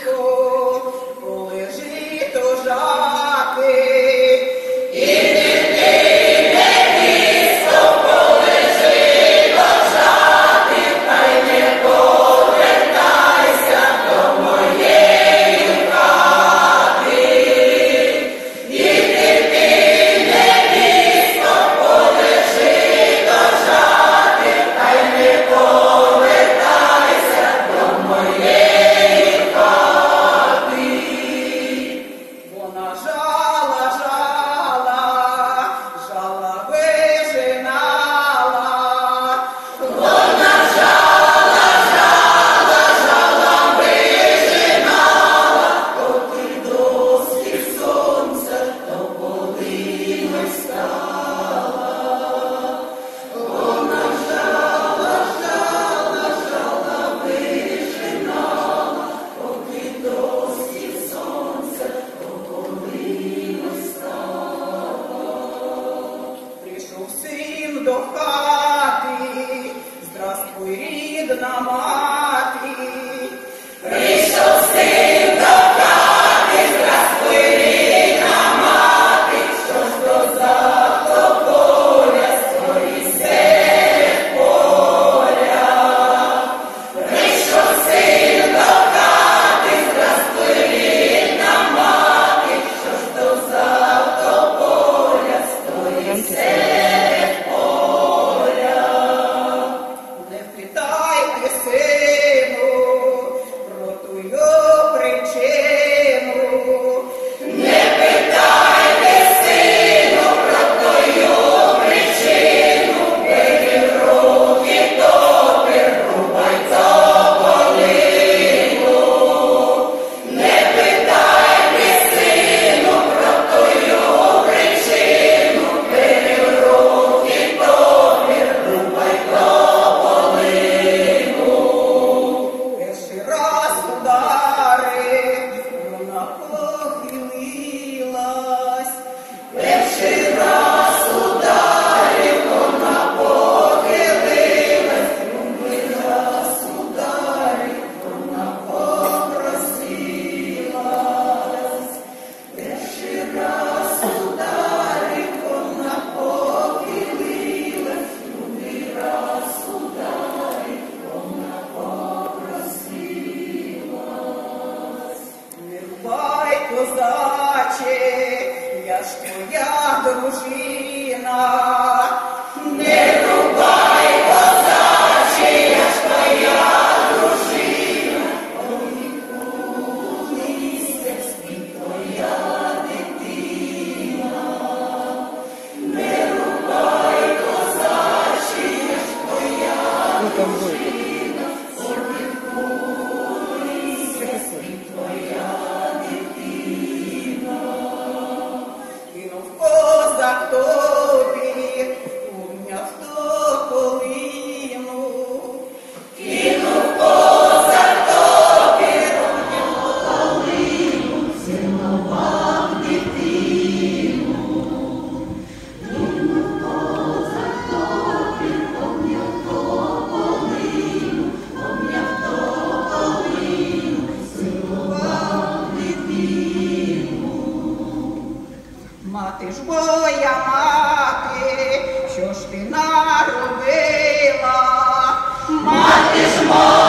you. Yad Rushina. там будет. ordenar ovelha, mas esmola.